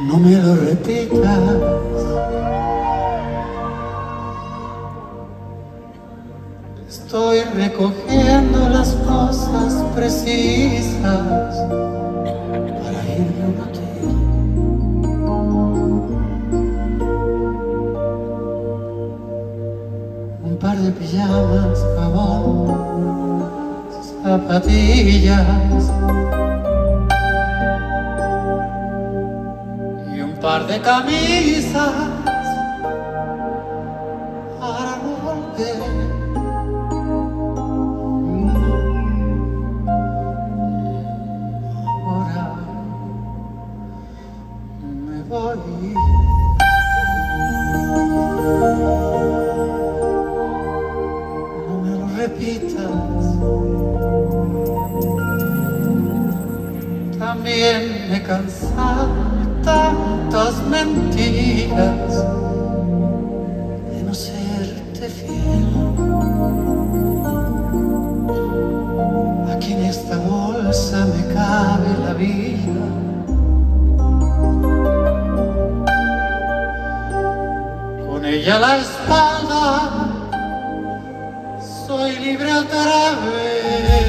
no me lo repitas. Estoy recogiendo las cosas precisas para irme a hotel. Un par de pijamas, jabón, zapatillas. Par de camisas para no volver. Ahora me voy. También me de tantas mentiras de no serte fiel. Aquí en esta bolsa me cabe la vida. Con ella la espalda soy libre otra vez.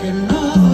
can know.